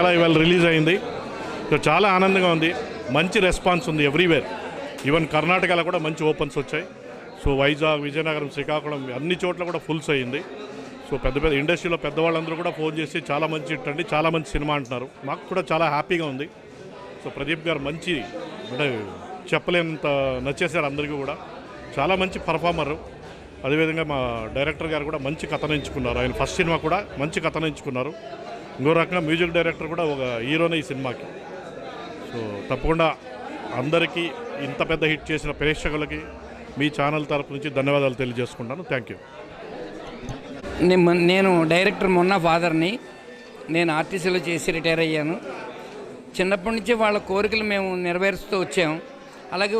ఎలా ఇవాళ రిలీజ్ అయింది? సో చాలా ఆనందంగా ఉంది. మంచి రెస్పాన్స్ ఉంది ఎవ్రీవేర్. ఈవెన్ కర్ణాటకలో కూడా మంచి ఓపెన్స్ వచ్చాయి. సో వైజాగ్ విజయనగరం శ్రీకాకుళం అన్ని చోట్ల కూడా ఫుల్స్ అయింది సో పెద్ద పెద్ద ఇండస్ట్రీలో పెద్దవాళ్ళందరూ కూడా ఫోన్ చేసి చాలా మంచి ఇట్టండి చాలా మంచి సినిమా అంటున్నారు. మాకు కూడా చాలా హ్యాపీగా ఉంది. సో ప్రదీప్ గారు మంచి అంటే చెప్పలేనంత నచ్చేశారు అందరికీ కూడా. చాలా మంచి పర్ఫార్మరు అదేవిధంగా మా డైరెక్టర్ గారు కూడా మంచి కథను ఎంచుకున్నారు ఆయన ఫస్ట్ సినిమా కూడా మంచి కథను ఎంచుకున్నారు ఇంకో రకంగా మ్యూజిక్ డైరెక్టర్ కూడా ఒక హీరోనే ఈ సినిమాకి. సో తప్పకుండా అందరికీ ఇంత పెద్ద హిట్ చేసిన ప్రేక్షకులకి మీ ఛానల్ తరపు నుంచి ధన్యవాదాలు తెలియజేసుకుంటాను. Thank you. నేను డైరెక్టర్ మొన్న ఫాదర్ని. నేను ఆర్టీసీలో చేసి రిటైర్ అయ్యాను. చిన్నప్పటి నుంచి వాళ్ళ కోరికలు మేము నెరవేరుస్తూ వచ్చాము అలాగే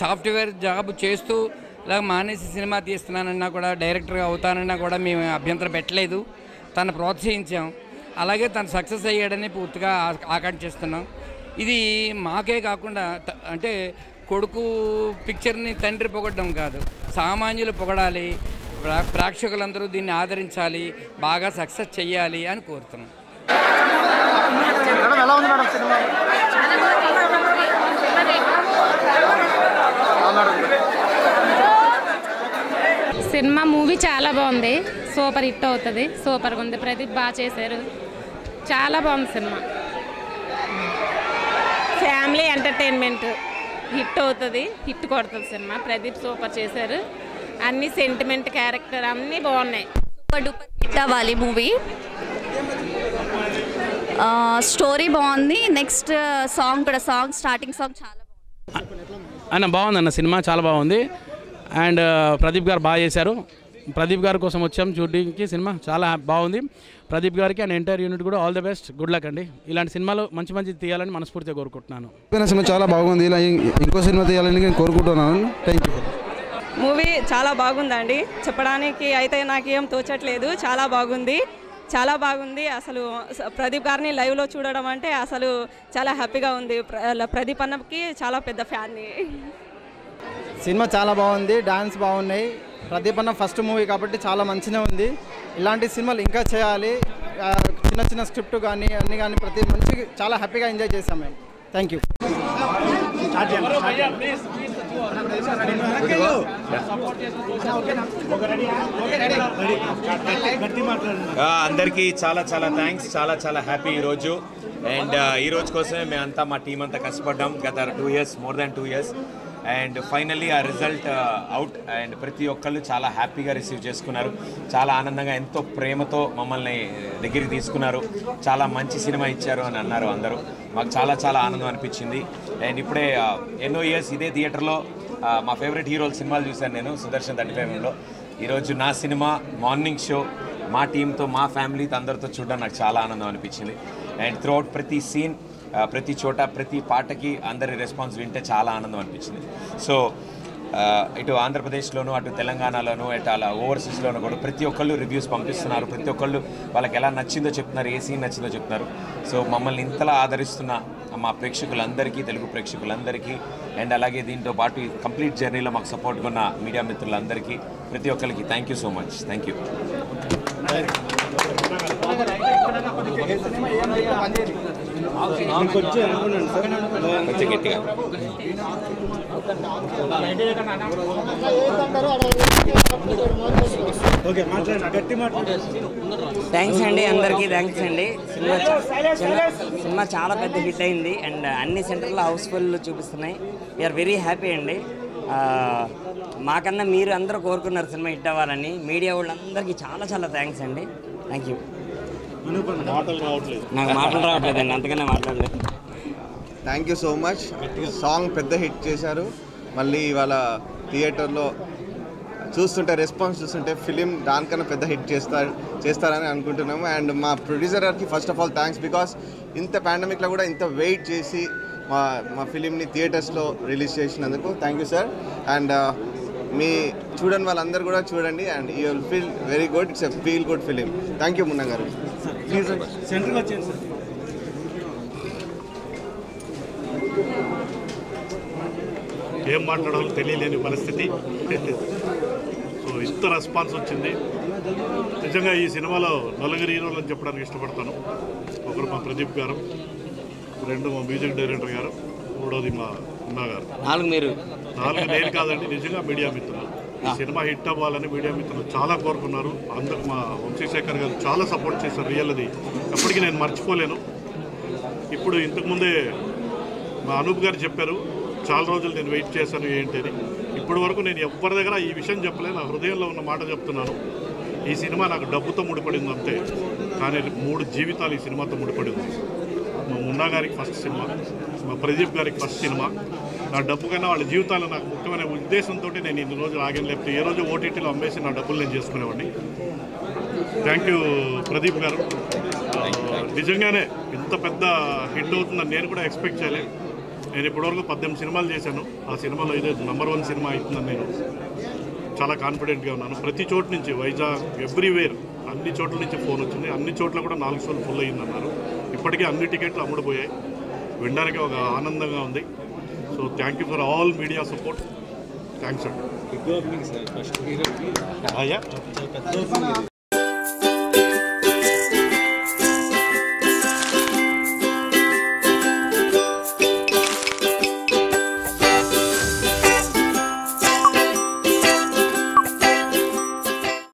సాఫ్ట్వేర్ జాబ్ చేస్తూ ఇలా మానేసి సినిమా తీస్తున్నానన్నా కూడా డైరెక్టర్గా అవుతానన్నా కూడా మేము అభ్యంతరం పెట్టలేదు. తను ప్రోత్సహించాం. అలాగే తను సక్సెస్ అయ్యాడని పూర్తిగా ఆకాంక్షిస్తున్నాం ఇది మాకే కాకుండా అంటే కొడుకు పిక్చర్ని తండ్రి పొగడడం కాదు. సామాన్యులు పొగడాలి. ప్రేక్షకులందరూ దీన్ని ఆదరించాలి. బాగా సక్సెస్ చెయ్యాలి అని కోరుతున్నాం మేడం ఎలా ఉంది మేడం సినిమా ఆ, మేడం సినిమా మూవీ చాలా బాగుంది. సూపర్ హిట్ అవుతుంది. సూపర్గా ఉంది. ప్రదీప్ బాగా చేశారు. చాలా బాగుంది సినిమా. ఫ్యామిలీ ఎంటర్టైన్మెంట్ హిట్ అవుతుంది. హిట్ కొడుతుంది సినిమా. ప్రదీప్ సూపర్ చేశారు. అన్ని సెంటిమెంట్ క్యారెక్టర్ అన్నీ బాగున్నాయి. సూపర్ డూపర్ హిట్ అవ్వాలి మూవీ. స్టోరీ బాగుంది. నెక్స్ట్ సాంగ్ కూడా సాంగ్ స్టార్టింగ్ సాంగ్ చాలా అన్న బాగుందన్న సినిమా చాలా బాగుంది. అండ్ ప్రదీప్ గారు బాగా చేశారు. ప్రదీప్ గారి కోసం వచ్చాం చూడడానికి సినిమా చాలా బాగుంది. ప్రదీప్ గారికి అండ్ ఎంటైర్ యూనిట్ కూడా all the best. Good luck అండి. ఇలాంటి సినిమాలు మంచి మంచి తీయాలని మనస్ఫూర్తిగా కోరుకుంటున్నాను. సినిమా చాలా బాగుంది. ఇలా ఇంకో సినిమా తీయాలని నేను కోరుకుంటున్నాను. థ్యాంక్ యూ మూవీ చాలా బాగుందండి. చెప్పడానికి అయితే నాకేం తోచట్లేదు. చాలా బాగుంది. చాలా బాగుంది. అసలు ప్రదీప్ గారిని లైవ్లో చూడడం అంటే అసలు చాలా హ్యాపీగా ఉంది. ప్ర- ప్రదీప్ అన్నకి చాలా పెద్ద ఫ్యాన్ని. సినిమా చాలా బాగుంది. డాన్స్ బాగున్నాయి. ప్రదీప్ అన్న ఫస్ట్ మూవీ కాబట్టి చాలా మంచిగా ఉంది. ఇలాంటి సినిమాలు ఇంకా చేయాలి. చిన్న చిన్న స్క్రిప్ట్ కానీ అన్ని కానీ ప్రతి మంచి చాలా హ్యాపీగా ఎంజాయ్ చేసాం మేము. థ్యాంక్ యూ అందరికీ చాలా చాలా థ్యాంక్స్ చాలా చాలా హ్యాపీ ఈరోజు అండ్ ఈ రోజు కోసమే మేమంతా మా టీం అంతా కష్టపడ్డాం. గత two years more than two years and finally ఆ రిజల్ట్ uh, అవుట్ అండ్ ప్రతి ఒక్కళ్ళు చాలా హ్యాపీగా రిసీవ్ చేసుకున్నారు. చాలా ఆనందంగా ఎంతో ప్రేమతో మమ్మల్ని దగ్గరికి తీసుకున్నారు. చాలా మంచి సినిమా ఇచ్చారు అని అన్నారు అందరూ. మాకు చాలా చాలా ఆనందం అనిపించింది. అండ్ ఇప్పుడే uh, ఎన్నో ఇయర్స్ ఇదే థియేటర్లో uh, మా ఫేవరెట్ హీరోల సినిమాలు చూశాను నేను సుదర్శన్ థర్టీ ఫైవ్లో ఈరోజు నా సినిమా మార్నింగ్ షో మా టీంతో మా ఫ్యామిలీతో అందరితో చూడడం నాకు చాలా ఆనందం అనిపించింది. అండ్ త్రూఅవుట్ ప్రతి సీన్ ప్రతి చోట ప్రతి పాటకి అందరి రెస్పాన్స్ వింటే చాలా ఆనందం అనిపించింది. సో ఇటు ఆంధ్రప్రదేశ్లోను అటు తెలంగాణలోను అటు అలా ఓవర్సీస్లోను కూడా ప్రతి ఒక్కళ్ళు రివ్యూస్ పంపిస్తున్నారు. ప్రతి ఒక్కళ్ళు వాళ్ళకి ఎలా నచ్చిందో చెప్తున్నారు ఏ సీన్ నచ్చిందో చెప్తున్నారు. సో మమ్మల్ని ఇంతలా ఆదరిస్తున్న మా ప్రేక్షకులందరికీ తెలుగు ప్రేక్షకులందరికీ అండ్ అలాగే దీంతో పాటు కంప్లీట్ జర్నీలో మాకు సపోర్ట్గా ఉన్న మీడియా మిత్రులందరికీ ప్రతి ఒక్కరికి thank you so much thank you కొంచెం గట్టిగా థ్యాంక్స్ అండి అందరికీ థ్యాంక్స్ అండి. సినిమా సినిమా- సినిమా చాలా పెద్ద హిట్ అయింది. అండ్ అన్ని సెంటర్లో హౌస్ఫుల్ చూపిస్తున్నాయి. వీఆర్ వెరీ హ్యాపీ అండి. మాకన్నా మీరు అందరూ కోరుకున్నారు సినిమా హిట్ అవ్వాలని. మీడియా వాళ్ళందరికీ చాలా చాలా థ్యాంక్స్ అండి. థ్యాంక్ యూ నాకు మాటలు రావట్లేదండి అంతకనే మాట్లాడలేదు. Thank you so much song పెద్ద హిట్ చేశారు. మళ్ళీ ఇవాళ థియేటర్లో చూస్తుంటే రెస్పాన్స్ చూస్తుంటే ఫిలిం దానికన్నా పెద్ద హిట్ చేస్తారు చేస్తారని అనుకుంటున్నాము. అండ్ మా ప్రొడ్యూసర్ గారికి first of all thanks because ఇంత పాండమిక్లో కూడా ఇంత వెయిట్ చేసి మా మా ఫిలింని థియేటర్స్లో రిలీజ్ చేసినందుకు. థ్యాంక్ యూ సార్ అండ్ మీ చూడని వాళ్ళందరూ కూడా చూడండి and you will feel very good. It's a feel good film. Thank you Munna గారు. ప్లీజ్ ఏం మాట్లాడాలో తెలియలేని పరిస్థితి. సో ఇంత రెస్పాన్స్ వచ్చింది. నిజంగా ఈ సినిమాలో నలుగురు హీరోలు అని చెప్పడానికి ఇష్టపడతాను. ఒకరు మా ప్రదీప్ గారు రెండు మా మ్యూజిక్ డైరెక్టర్ గారు మూడోది మా అన్నా గారు నాలుగు మీరు? నాలుగు నేను కాదండి నిజంగా మీడియా మిత్రులు. ఈ సినిమా హిట్ అవ్వాలని మీడియా మిత్రులు చాలా కోరుకున్నారు. అందరు మా వంశీశేఖర్ గారు చాలా సపోర్ట్ చేశారు రియల్ అది ఎప్పటికీ నేను మర్చిపోలేను. ఇప్పుడు ఇంతకుముందే మా అనూప్ గారు చెప్పారు చాలా రోజులు నేను వెయిట్ చేశాను ఏంటి అని. ఇప్పటి వరకు నేను ఎవరి దగ్గర ఈ విషయం చెప్పలేదు నా హృదయంలో ఉన్న మాట చెప్తున్నాను. ఈ సినిమా నాకు డబ్బుతో ముడిపడింది అంతే. కానీ మూడు జీవితాలు ఈ సినిమాతో ముడిపడింది మా మున్నా గారికి ఫస్ట్ సినిమా మా ప్రదీప్ గారికి ఫస్ట్ సినిమా. నా డబ్బు కన్నా వాళ్ళ జీవితాలు నాకు ముఖ్యమైన ఉద్దేశంతో నేను ఇన్ని రోజులు ఆగాను. లేకపోతే ఏ రోజు ఓటీటీలో అమ్మేసి నా డబ్బులు నేను చేసుకునేవాడిని. థ్యాంక్ యూ ప్రదీప్ గారు. నిజంగానే ఇంత పెద్ద హిట్ అవుతుందని నేను కూడా ఎక్స్పెక్ట్ చేయలేదు నేను ఇప్పటివరకు పద్దెనిమిది సినిమాలు చేశాను. ఆ సినిమాలో ఇదే నెంబర్ వన్ సినిమా అవుతుందని నేను చాలా కాన్ఫిడెంట్గా ఉన్నాను. ప్రతి చోటు నుంచి వైజాగ్ ఎవ్రీవేర్ అన్ని చోట్ల నుంచి ఫోన్ వచ్చింది. అన్ని చోట్ల కూడా నాలుగు షోలు ఫుల్ అయ్యిందన్నారు. ఇప్పటికే అన్ని టికెట్లు అమ్ముడుపోయాయి. వినడానికి ఒక ఆనందంగా ఉంది. So thank you for all media support thanks అండి